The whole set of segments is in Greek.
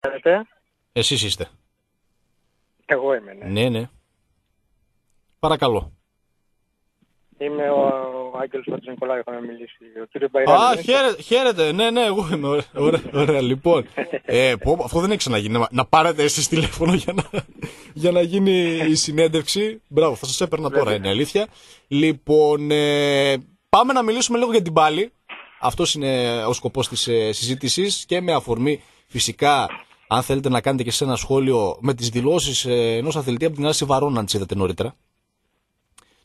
κάνετε. Εσείς είστε. Εγώ είμαι, ναι. Ναι, ναι. Παρακαλώ. Είμαι ο, ο Άγγελος Νικολάου, έχω να μιλήσει. Ο κύριος Μπαϊράλη. Α, δεν είστε; χαίρετε, χαίρετε. Ναι, ναι, εγώ είμαι. Ωραία, ωραία, ωραία. λοιπόν. Ε, πω, αυτό δεν έχει ξαναγίνει. Να, να πάρετε εσείς τηλέφωνο για να, για να γίνει η συνέντευξη. Μπράβο, θα σας έπαιρνα τώρα, είναι αλήθεια. Λοιπόν, ε, πάμε να μιλήσουμε λίγο για την πάλη. Αυτός είναι ο σκοπός της ε, συζήτησης και με αφορμή φυσικά αν θέλετε να κάνετε και σε ένα σχόλιο με τις δηλώσεις ε, ενός αθλητή από την Άση Βαρών, αν τις είδατε νωρίτερα.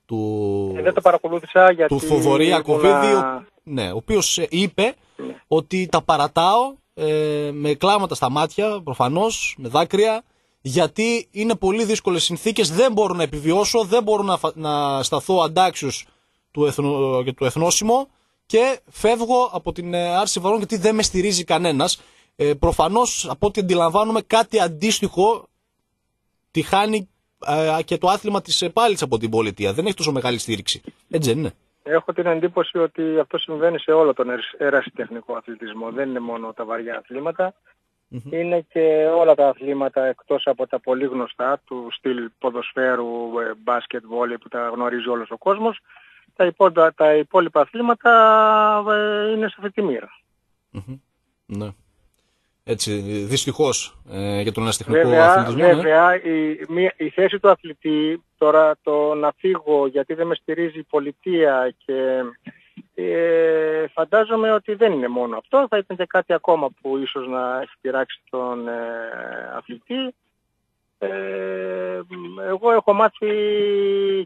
Του... Ε, δεν το παρακολούθησα γιατί... του Θοδωρή ήμουνα- Ακοβίδη, ο, ναι, ο οποίος ε, είπε Ναι. ότι τα παρατάω ε, με κλάματα στα μάτια, προφανώς, με δάκρυα, γιατί είναι πολύ δύσκολες συνθήκες, δεν μπορώ να επιβιώσω, δεν μπορώ να, φα- να σταθώ αντάξιος του, εθνο, και του εθνόσημο και φεύγω από την ε, άρση βαρών γιατί δεν με στηρίζει κανένας. Ε, προφανώς, από ό,τι αντιλαμβάνομαι, κάτι αντίστοιχο τη χάνει ε, και το άθλημα της ε, πάλης από την πολιτεία. Δεν έχει τόσο μεγάλη στήριξη. Έτσι δεν είναι. Έχω την εντύπωση ότι αυτό συμβαίνει σε όλο τον ερασ- ερασιτεχνικό αθλητισμό. Δεν είναι μόνο τα βαριά αθλήματα. Είναι και όλα τα αθλήματα εκτός από τα πολύ γνωστά του στυλ ποδοσφαίρου, ε, μπάσκετ, βόλεϊ που τα γνωρίζει όλος ο κόσμος. Τα, υπόλοιπα, τα υπόλοιπα αθλήματα ε, είναι σε αυτή τη μοίρα. Ναι. Έτσι, δυστυχώς ε, για τον ερασιτεχνικό Βέβαια, αθλητισμό. ναι. βέβαια η, μία- η θέση του αθλητή τώρα το να φύγω γιατί δεν με στηρίζει η πολιτεία και ε, φαντάζομαι ότι δεν είναι μόνο αυτό. Θα ήταν και κάτι ακόμα που ίσως να έχει πειράξει τον ε, αθλητή. Ε, εγώ έχω μάθει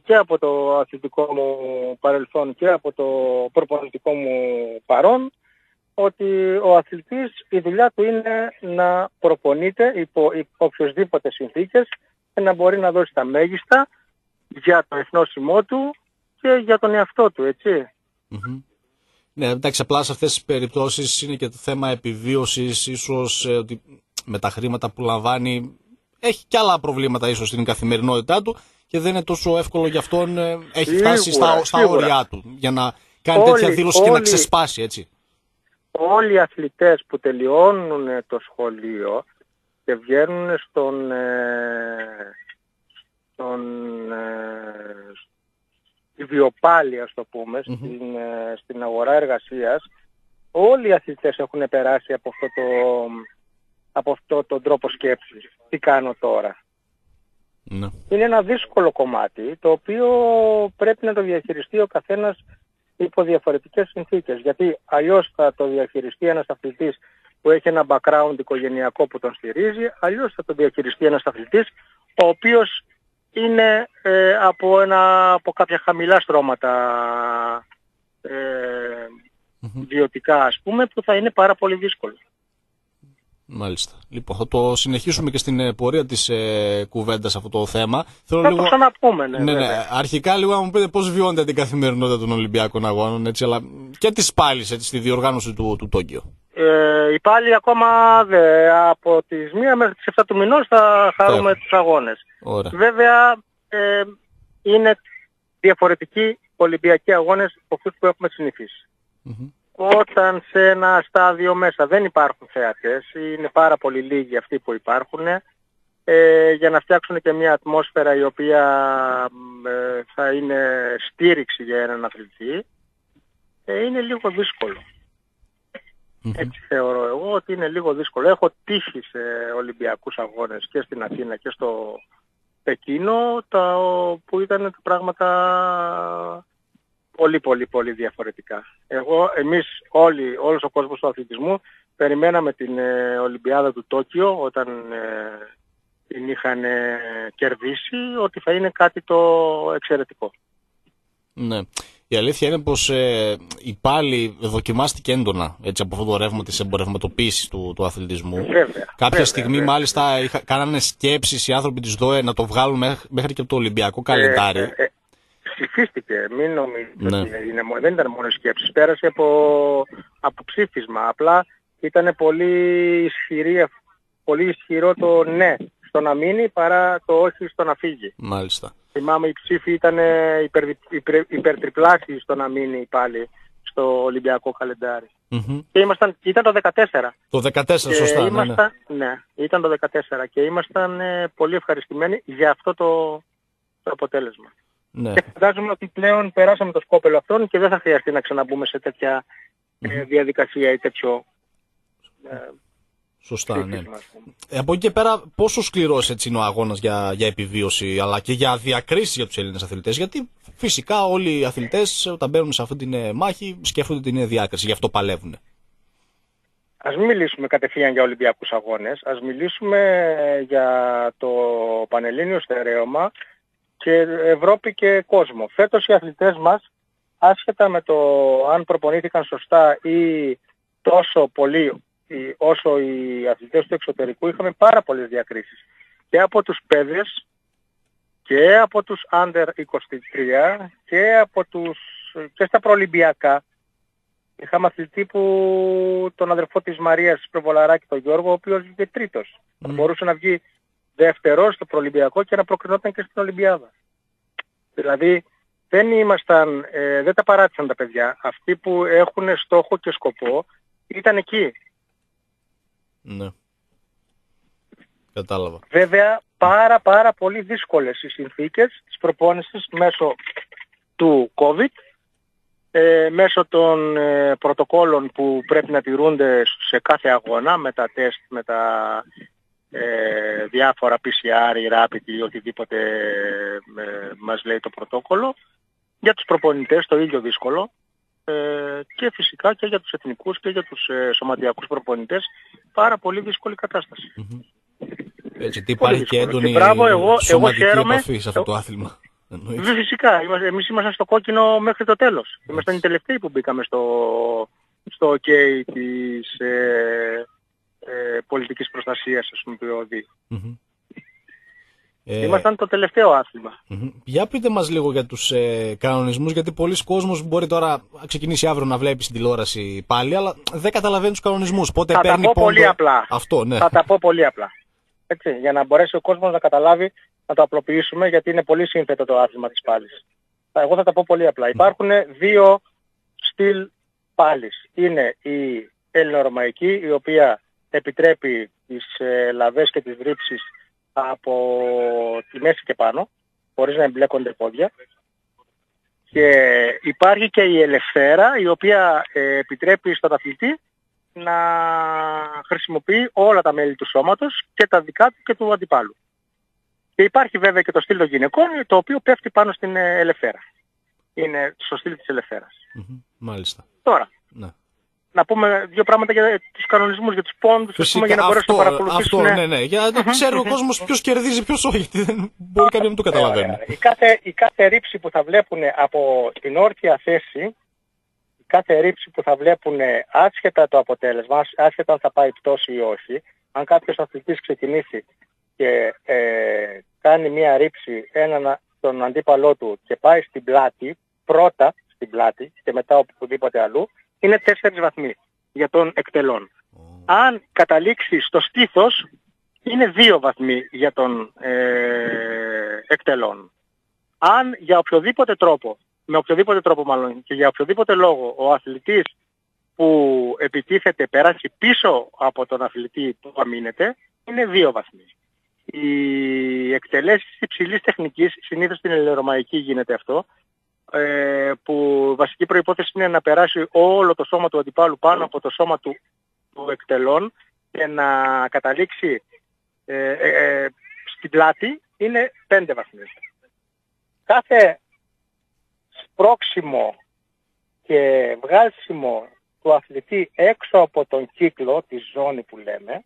και από το αθλητικό μου παρελθόν και από το προπονητικό μου παρόν ότι ο αθλητής η δουλειά του είναι να προπονείται υπό, υπό οποιοσδήποτε συνθήκες και να μπορεί να δώσει τα μέγιστα για το εθνόσημό του και για τον εαυτό του, έτσι. Μμμ. Ναι, εντάξει, απλά σε αυτές τις περιπτώσεις είναι και το θέμα επιβίωσης, ίσως ε, ότι με τα χρήματα που λαμβάνει έχει και άλλα προβλήματα ίσως στην καθημερινότητά του και δεν είναι τόσο εύκολο για αυτόν, ε, έχει Σίγουρα, φτάσει στα, στα σίγουρα. όρια του για να κάνει Όλοι- τέτοια δήλωση και να όλοι- ξεσπάσει, έτσι. Όλοι οι αθλητές που τελειώνουν το σχολείο και βγαίνουν στον, ε, στον, ε, στη βιοπάλη, ας το πούμε, στην, ε, στην αγορά εργασίας, όλοι οι αθλητές έχουν περάσει από αυτό το, από αυτό τον τρόπο σκέψης. Τι κάνω τώρα; Ναι. Είναι ένα δύσκολο κομμάτι το οποίο πρέπει να το διαχειριστεί ο καθένας υπό διαφορετικές συνθήκες. Γιατί αλλιώς θα το διαχειριστεί ένας αθλητής που έχει ένα background οικογενειακό που τον στηρίζει, αλλιώς θα το διαχειριστεί ένας αθλητής ο οποίος είναι ε, από, ένα, από κάποια χαμηλά στρώματα ε, βιωτικά ας πούμε που θα είναι πάρα πολύ δύσκολο. Μάλιστα. Λοιπόν, θα το συνεχίσουμε και στην ε, πορεία της ε, κουβέντας αυτό το θέμα. Θέλω Θα το ξαναπούμε, ναι, ναι, ναι. βέβαια. Αρχικά λίγο να μου πείτε πώς βιώνετε την καθημερινότητα των Ολυμπιακών Αγώνων, έτσι, αλλά και της πάλης, έτσι, στη διοργάνωση του, του Τόκιο. Ε, η πάλι ακόμα δε, από τις 1 μέχρι τις 7 του μηνός θα χαρούμε τους αγώνες. Ωραία. Βέβαια ε, είναι διαφορετικοί Ολυμπιακοί αγώνες από αυτούς που έχουμε συνηθίσει. Όταν σε ένα στάδιο μέσα δεν υπάρχουν θεατές, είναι πάρα πολύ λίγοι αυτοί που υπάρχουν, ε, για να φτιάξουν και μια ατμόσφαιρα η οποία ε, θα είναι στήριξη για έναν αθλητή, ε, είναι λίγο δύσκολο. Έτσι θεωρώ εγώ ότι είναι λίγο δύσκολο. Έχω τύχει σε Ολυμπιακούς αγώνες και στην Αθήνα και στο Πεκίνο τα, που ήταν τα πράγματα πολύ πολύ πολύ διαφορετικά. Εγώ, εμείς όλοι, όλος ο κόσμος του αθλητισμού περιμέναμε την ε, Ολυμπιάδα του Τόκιο όταν ε, την είχαν ε, κερδίσει ότι θα είναι κάτι το εξαιρετικό. Ναι. Η αλήθεια είναι πως ε, η πάλι δοκιμάστηκε έντονα έτσι, από αυτό το ρεύμα της εμπορευματοποίησης του, του αθλητισμού. Βέβαια, Κάποια βέβαια, στιγμή βέβαια. μάλιστα είχα, κάνανε σκέψεις οι άνθρωποι της ΔΟΕ να το βγάλουν μέχρι, μέχρι και από το Ολυμπιακό καλεντάρι. Ε, ε, ψηφίστηκε, μην νομίζετε Ναι. ότι είναι, μο- δεν ήταν μόνος σκέψεις. Πέρασε από, από ψήφισμα. Απλά ήταν πολύ, ισχυρή, πολύ ισχυρό το ναι στο να μείνει παρά το όχι στο να φύγει. Μάλιστα. Θυμάμαι η ψήφοι ήταν υπερ, υπερ, υπερτριπλάσιοι στο να μείνει πάλι στο Ολυμπιακό καλεντάρι. Και ήμασταν, ήταν το 14. Το 14, σωστά. Ήμασταν, ναι, ναι. ναι, ήταν το 14 και ήμασταν ε, πολύ ευχαριστημένοι για αυτό το, το αποτέλεσμα. Ναι. Και φαντάζομαι ότι πλέον περάσαμε το σκόπελο αυτόν και δεν θα χρειαστεί να ξαναμπούμε σε τέτοια ε, διαδικασία ή τέτοιο ε, Σωστά, ναι. Ε, από εκεί και πέρα, πόσο σκληρός είναι ο αγώνας για, για επιβίωση αλλά και για διακρίσεις για τους Έλληνες αθλητές; Γιατί φυσικά όλοι οι αθλητές όταν μπαίνουν σε αυτή τη ε, μάχη σκέφτονται την διάκριση, γι' αυτό παλεύουν. Ας μην μιλήσουμε κατευθείαν για Ολυμπιακούς αγώνες, ας μιλήσουμε για το Πανελλήνιο Στερέωμα και Ευρώπη και κόσμο. Φέτος οι αθλητές μας, άσχετα με το αν προπονήθηκαν σωστά ή τόσο πολύ όσο οι αθλητές του εξωτερικού είχαμε πάρα πολλές διακρίσεις. Και από τους παιδες και από τους under 23 και από τους και στα προολυμπιακά. Είχαμε αθλητή που τον αδερφό της Μαρίας Προβολαράκη, τον Γιώργο, ο οποίος βγήκε τρίτος. Mm. Μπορούσε να βγει δεύτερος στο προολυμπιακό και να προκρινόταν και στην Ολυμπιάδα. Δηλαδή δεν ήμασταν, ε, δεν τα παράτησαν τα παιδιά. Αυτοί που έχουν στόχο και σκοπό ήταν εκεί. Ναι. Κατάλαβα. Βέβαια πάρα πάρα πολύ δύσκολες οι συνθήκες της προπόνησης μέσω του COVID, ε, μέσω των ε, πρωτοκόλων που πρέπει να τηρούνται σε κάθε αγώνα με τα τεστ, με τα ε, διάφορα PCR ή rapid ή οτιδήποτε ε, μας λέει το πρωτόκολλο. Για τους προπονητές το ίδιο δύσκολο ε, και φυσικά και για τους εθνικούς και για τους ε, σωματιακούς προπονητές πάρα πολύ δύσκολη κατάσταση. Έτσι, τι υπάρχει και έντονη Μπράβο, εγώ, σωματική εγώ χαίρομαι, επαφή σε αυτό το άθλημα. Φυσικά, είμαστε, εμείς ήμασταν στο κόκκινο μέχρι το τέλος. Ήμασταν οι τελευταίοι που μπήκαμε στο, στο OK της ε, ε, πολιτικής προστασίας, ας πούμε, του ΕΟΔΗ. Ε, Ήμασταν το τελευταίο άθλημα. Mm-hmm. Για πείτε μας λίγο για τους ε, κανονισμούς, γιατί πολλοί κόσμος μπορεί τώρα να ξεκινήσει αύριο να βλέπει στην τηλεόραση πάλι, αλλά δεν καταλαβαίνει τους κανονισμούς. Πότε θα παίρνει τα πω πολύ απλά. Αυτό, ναι. Θα τα πω πολύ απλά. Έτσι, για να μπορέσει ο κόσμος να καταλάβει, να το απλοποιήσουμε, γιατί είναι πολύ σύνθετο το άθλημα της πάλης. Εγώ θα τα πω πολύ απλά. Υπάρχουν δύο στυλ πάλης. Είναι η ελληνορωμαϊκή, η οποία επιτρέπει τις ε, λαβές και τις βρύψεις από τη μέση και πάνω, χωρίς να εμπλέκονται πόδια. Και υπάρχει και η ελευθέρα, η οποία ε, επιτρέπει στον αθλητή να χρησιμοποιεί όλα τα μέλη του σώματος και τα δικά του και του αντιπάλου. Και υπάρχει βέβαια και το στυλ των γυναικών, το οποίο πέφτει πάνω στην ε, ελευθέρα. Είναι στο στυλ της ελευθερας Μάλιστα. Τώρα, ναι να πούμε δύο πράγματα για τους κανονισμούς, για τους πόντους, Φυσικά, πούμε, για να μπορέσουν να παρακολουθήσουν. Αυτό, ναι, ναι, για να ξέρει ο κόσμος ποιος κερδίζει, ποιος όχι, γιατί δεν μπορεί κάποιοι να το καταλαβαίνει. Η κάθε, η κάθε ρήψη που θα βλέπουν από την όρθια θέση, η κάθε ρήψη που θα βλέπουν άσχετα το αποτέλεσμα, άσχετα αν θα πάει πτώση ή όχι, αν κάποιος αθλητής ξεκινήσει και ε, κάνει μία ρήψη έναν τον αντίπαλό του και πάει στην πλάτη, πρώτα στην πλάτη και μετά οπουδήποτε αλλού, είναι τέσσερις βαθμοί για τον εκτελών. Αν καταλήξεις στο στήθος, είναι δύο βαθμοί για τον ε, εκτελών. Αν για οποιοδήποτε τρόπο, με οποιοδήποτε τρόπο μάλλον και για οποιοδήποτε λόγο ο αθλητής που επιτίθεται περάσει πίσω από τον αθλητή που αμήνεται, είναι δύο βαθμοί. Οι εκτελέσεις υψηλής τεχνικής, συνήθως στην ελληνορωμαϊκή γίνεται αυτό, ε, που βασική προϋπόθεση είναι να περάσει όλο το σώμα του αντιπάλου πάνω από το σώμα του, του εκτελών και να καταλήξει ε, ε, ε στην πλάτη είναι πέντε βαθμοί. Κάθε σπρώξιμο και βγάλσιμο του αθλητή έξω από τον κύκλο, τη ζώνη που λέμε,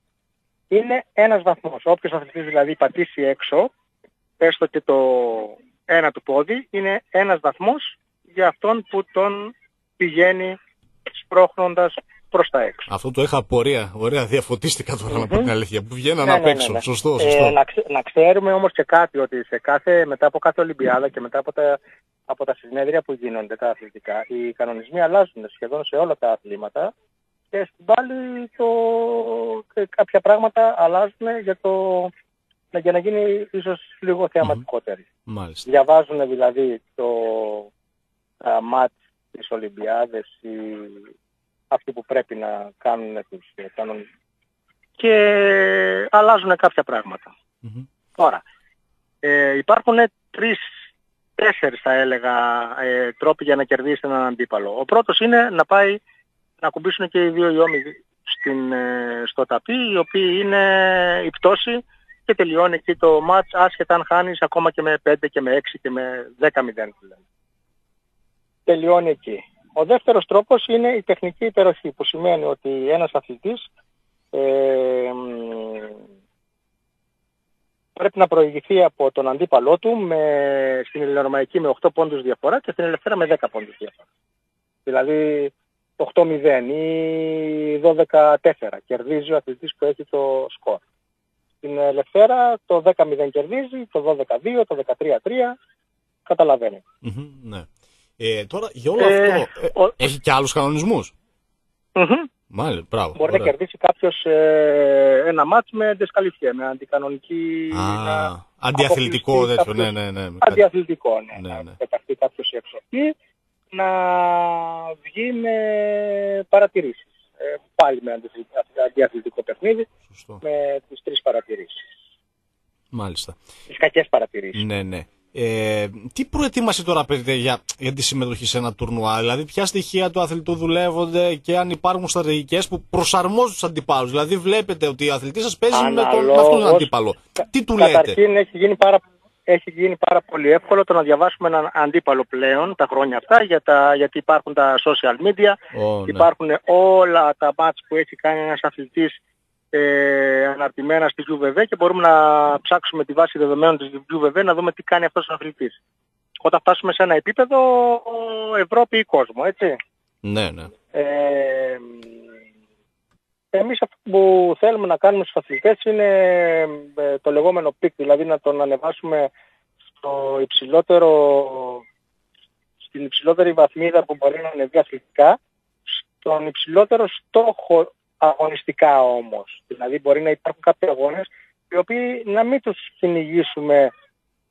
είναι ένας βαθμός. Όποιος αθλητής δηλαδή πατήσει έξω, έστω και το ένα του πόδι είναι ένας βαθμός για αυτόν που τον πηγαίνει σπρώχνοντας προς τα έξω. Αυτό το είχα απορία. Ωραία, διαφωτίστηκα τώρα mm-hmm. να πω την αλήθεια. Που βγαίνουν ναι, απ' ναι, έξω. Ναι, ναι, Σωστό, σωστό. Ε, να, να, ξέρουμε όμως και κάτι ότι σε κάθε, μετά από κάθε Ολυμπιάδα και μετά από τα, από τα συνέδρια που γίνονται τα αθλητικά, οι κανονισμοί αλλάζουν σχεδόν σε όλα τα αθλήματα και στην πάλι το, κάποια πράγματα αλλάζουν για το για να γίνει ίσως λίγο θεαματικότερη. Μάλιστα. Διαβάζουν δηλαδή το α, ματ της Ολυμπιάδες ή αυτοί που πρέπει να κάνουν τους ε, κανόνες και αλλάζουν κάποια Τώρα, ε, υπάρχουν τρεις, τέσσερις θα έλεγα ε, τρόποι για να κερδίσει έναν αντίπαλο. Ο πρώτος είναι να πάει να κουμπίσουν και οι δύο ιόμοι στην, ε, στο ταπί, οι οποίοι είναι η πτώση και τελειώνει εκεί το μάτς άσχετα αν χάνεις ακόμα και με 5 και με 6 και με 10-0 Τελειώνει εκεί. Ο δεύτερος τρόπος είναι η τεχνική υπεροχή που σημαίνει ότι ένας αθλητής ε, πρέπει να προηγηθεί από τον αντίπαλό του με, στην ελληνομαϊκή με 8 πόντους διαφορά και στην ελευθέρα με 10 πόντους διαφορά. Δηλαδή 8-0 ή 12-4 κερδίζει ο αθλητής που έχει το σκορ. Στην ελευθέρα το 10-0 κερδίζει, το 12-2, το 13-3 καταλαβαίνει. ναι. Ε, τώρα για όλο ε, αυτό ε, έχει και άλλους κανονισμούς; Μάλιστα, μπράβο. Μπορεί να κερδίσει κάποιος ε, ένα μάτς με δεσκαλυφιέ, με αντικανονική... Α, να αντιαθλητικό τέτοιο, ναι, ναι, ναι. Αντιαθλητικό, ναι. ναι, ναι. Να πεταχτεί κάποιος έξω εκεί, να βγει με παρατηρήσεις. Ε, πάλι με αντιαθλητικό παιχνίδι, Σωστό. με τις τρεις παρατηρήσεις. Μάλιστα. Τις κακές παρατηρήσεις. Ναι, ναι. Ε, τι προετοίμασε τώρα παίρνετε για, για τη συμμετοχή σε ένα τουρνουά, δηλαδή ποια στοιχεία του αθλητού δουλεύονται και αν υπάρχουν στρατηγικές που προσαρμόζουν τους αντιπάλους; Δηλαδή βλέπετε ότι ο αθλητής σας παίζει με, τον, με αυτόν τον αντίπαλο. Τι του λέτε; Καταρχήν έχει γίνει πάρα έχει γίνει πάρα πολύ εύκολο το να διαβάσουμε έναν αντίπαλο πλέον τα χρόνια αυτά για τα, γιατί υπάρχουν τα social media, oh, υπάρχουν όλα τα μάτς που έχει κάνει ένας αθλητής ε, αναρτημένα στη UVV και μπορούμε να ψάξουμε τη βάση δεδομένων της UVV να δούμε τι κάνει αυτός ο αθλητής. Όταν φτάσουμε σε ένα επίπεδο Ευρώπη ή κόσμο, έτσι. Ναι, ναι. Ε, εμείς αυτό που θέλουμε να κάνουμε στους αθλητές είναι ε, το λεγόμενο peak, δηλαδή να τον ανεβάσουμε στο υψηλότερο, στην υψηλότερη βαθμίδα που μπορεί να ανεβεί αθλητικά, στον υψηλότερο στόχο αγωνιστικά όμως. Δηλαδή μπορεί να υπάρχουν κάποιοι αγώνες οι οποίοι να μην τους κυνηγήσουμε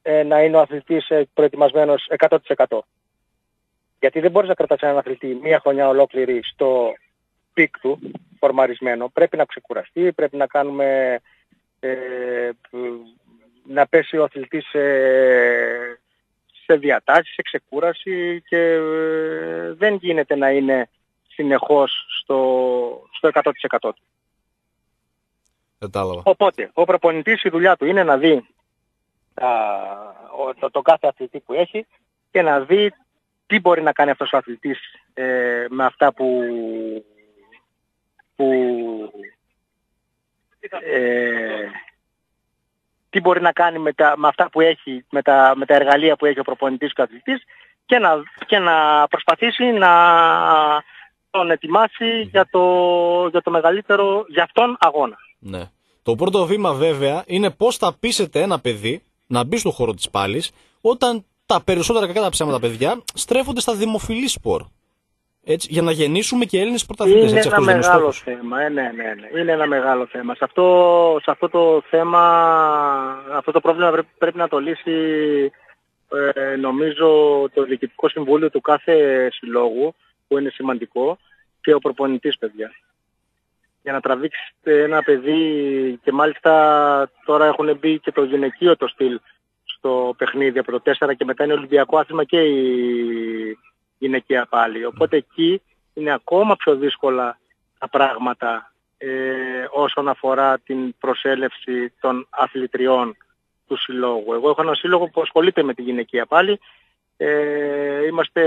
ε, να είναι ο αθλητής ε, προετοιμασμένος 100%. Γιατί δεν μπορείς να κρατάς έναν αθλητή μία χρονιά ολόκληρη στο peak του, φορμαρισμένο. Πρέπει να ξεκουραστεί, πρέπει να κάνουμε ε, να πέσει ο αθλητής σε, σε διατάσεις, σε ξεκούραση και ε, δεν γίνεται να είναι συνεχώς στο, στο 100% του. Οπότε, ο προπονητής η δουλειά του είναι να δει το, το, κάθε αθλητή που έχει και να δει τι μπορεί να κάνει αυτός ο αθλητής ε, με αυτά που, που ε, τι μπορεί να κάνει με, τα, με αυτά που έχει, με τα, με τα εργαλεία που έχει ο προπονητής και ο αθλητής και να, και να προσπαθήσει να τον ετοιμάσει για το, για το μεγαλύτερο για αυτόν αγώνα. Ναι. Το πρώτο βήμα βέβαια είναι πώς θα πείσετε ένα παιδί να μπει στο χώρο της πάλης όταν τα περισσότερα κακά τα ψέματα παιδιά στρέφονται στα δημοφιλή σπορ. Έτσι, για να γεννήσουμε και Έλληνες πρωταθλητές. Είναι ένα μεγάλο θέμα, ε, ναι, ναι, ναι. Είναι ένα μεγάλο θέμα. Σε αυτό, σε αυτό το θέμα, αυτό το πρόβλημα πρέπει, να το λύσει ε, νομίζω το Διοικητικό Συμβούλιο του κάθε συλλόγου που είναι σημαντικό και ο προπονητής παιδιά. Για να τραβήξετε ένα παιδί και μάλιστα τώρα έχουν μπει και το γυναικείο το στυλ στο παιχνίδι από το 4 και μετά είναι Ολυμπιακό άθλημα και η γυναικεία πάλι. Οπότε εκεί είναι ακόμα πιο δύσκολα τα πράγματα ε, όσον αφορά την προσέλευση των αθλητριών του συλλόγου. Εγώ έχω ένα σύλλογο που ασχολείται με τη γυναικεία πάλι ε, είμαστε,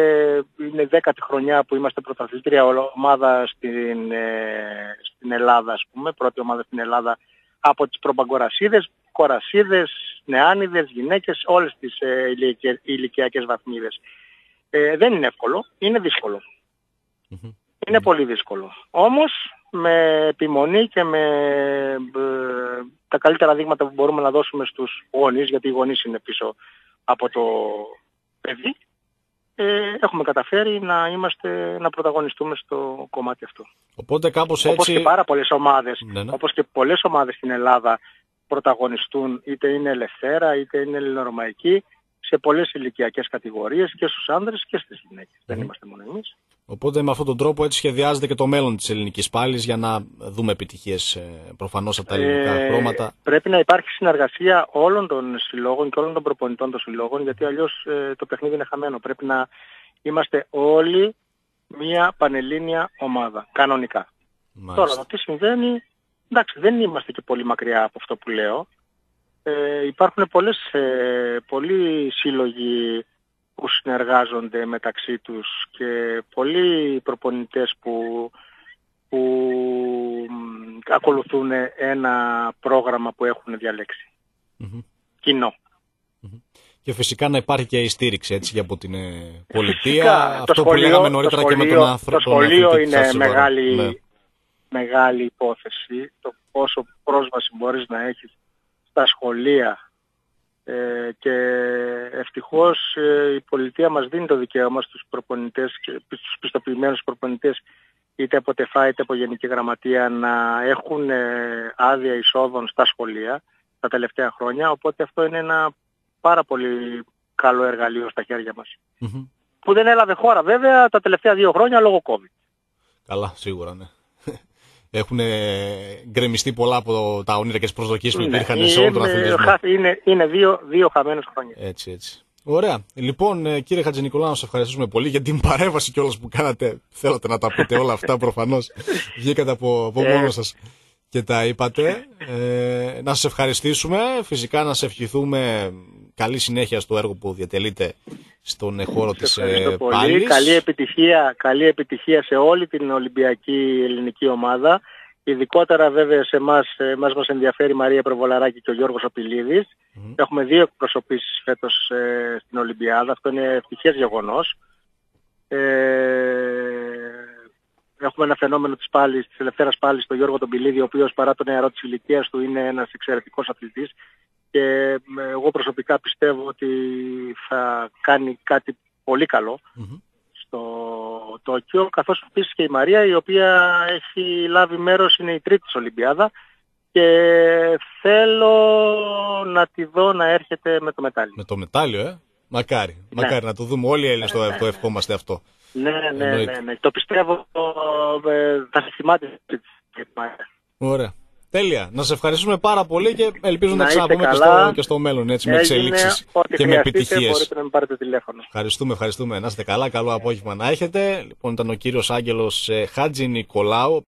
είναι δέκατη χρονιά που είμαστε πρωταθλήτρια ομάδα στην, ε, στην Ελλάδα, ας πούμε, πρώτη ομάδα στην Ελλάδα από τις προπαγκορασίδες, κορασίδες, νεάνιδες, γυναίκες, όλες τις ε, ηλικιακές βαθμίδες. Ε, δεν είναι εύκολο, είναι Είναι πολύ δύσκολο. Όμως με επιμονή και με ε, τα καλύτερα δείγματα που μπορούμε να δώσουμε στους γονείς, γιατί οι γονείς είναι πίσω από το παιδί, ε, έχουμε καταφέρει να, είμαστε, να πρωταγωνιστούμε στο κομμάτι αυτό. Οπότε κάπως έτσι... Όπως και πάρα πολλές ομάδες, ναι, ναι. όπως και πολλές ομάδες στην Ελλάδα πρωταγωνιστούν, είτε είναι ελευθέρα, είτε είναι ελληνορωμαϊκή, σε πολλές ηλικιακές κατηγορίες και στους άνδρες και στις γυναίκες. Δεν είμαστε μόνο εμείς. Οπότε με αυτόν τον τρόπο έτσι σχεδιάζεται και το μέλλον της ελληνικής πάλης για να δούμε επιτυχίες ε, προφανώς από τα ελληνικά ε, χρώματα. Πρέπει να υπάρχει συνεργασία όλων των συλλόγων και όλων των προπονητών των συλλόγων γιατί αλλιώς ε, το παιχνίδι είναι χαμένο. Πρέπει να είμαστε όλοι μια πανελλήνια ομάδα, κανονικά. Μάλιστα. Τώρα, τι συμβαίνει, εντάξει, δεν είμαστε και πολύ μακριά από αυτό που λέω. Ε, υπάρχουν πολλές, ε, πολλοί σύλλογοι που συνεργάζονται μεταξύ τους και πολλοί προπονητές που, που ακολουθούν ένα πρόγραμμα που έχουν Κοινό. Και φυσικά να υπάρχει και η στήριξη έτσι για από την ε, πολιτεία. Αυτό που λέγαμε νωρίτερα και με τον άνθρωπο. Το σχολείο είναι μεγάλη, ναι. μεγάλη υπόθεση. Το πόσο πρόσβαση μπορείς να έχεις στα σχολεία ε, και ευτυχώς ε, η πολιτεία μας δίνει το δικαίωμα στους προπονητές και στους πιστοποιημένους προπονητές είτε από ΤΕΦΑ είτε από Γενική Γραμματεία να έχουν ε, άδεια εισόδων στα σχολεία τα τελευταία χρόνια. Οπότε αυτό είναι ένα πάρα πολύ καλό εργαλείο στα χέρια μας. Που δεν έλαβε χώρα βέβαια τα τελευταία δύο χρόνια λόγω COVID. Καλά, σίγουρα ναι έχουν γκρεμιστεί πολλά από τα όνειρα και τις προσδοκίες που ναι, υπήρχαν σε όλο τον αθλητισμό. Είναι, είναι δύο, δύο χαμένε χρόνια. Έτσι, έτσι. Ωραία. Λοιπόν, ε, κύριε Χατζηνικολά, να σας ευχαριστούμε πολύ για την παρέμβαση κιόλας που κάνατε. Θέλατε να τα πείτε όλα αυτά προφανώς. Βγήκατε από, από ε. μόνος σας και τα είπατε. Ε, να σας ευχαριστήσουμε. Φυσικά να σε ευχηθούμε καλή συνέχεια στο έργο που διατελείτε στον χώρο της ε, πάλης. Καλή επιτυχία, καλή επιτυχία σε όλη την Ολυμπιακή ελληνική ομάδα. Ειδικότερα βέβαια σε εμάς, εμάς μας ενδιαφέρει η Μαρία Προβολαράκη και ο Γιώργος Απιλίδης. Έχουμε δύο εκπροσωπήσεις φέτος ε, στην Ολυμπιάδα. Αυτό είναι ευτυχές γεγονός. Ε, έχουμε ένα φαινόμενο της πάλης, της ελευθέρας πάλης, τον Γιώργο τον Πιλίδη, ο οποίος παρά το νεαρό της ηλικίας του είναι ένας εξαιρετικός αθλητής και εγώ προσωπικά πιστεύω ότι θα κάνει κάτι πολύ στο Τόκιο, καθώς επίσης και η Μαρία η οποία έχει λάβει μέρος, είναι η τρίτη της Ολυμπιάδα και θέλω να τη δω να έρχεται με το μετάλλιο. Με το μετάλλιο, ε; Μακάρι. Ναι. Μακάρι να το δούμε όλοι οι Έλληνες, το, το ευχόμαστε αυτό. Ναι, ναι, ναι, ναι. Το πιστεύω, ε, θα σε θυμάται. Ωραία. Τέλεια. Να σε ευχαριστούμε πάρα πολύ και ελπίζω να, να ξαναπούμε και στο, και στο μέλλον έτσι, με εξελίξει και με επιτυχίες. Μπορείτε να με πάρετε τηλέφωνο. Ευχαριστούμε, ευχαριστούμε. Να είστε καλά. Καλό απόγευμα να έχετε. Λοιπόν, ήταν ο κύριος Άγγελος ε, Χάτζη Νικολάου.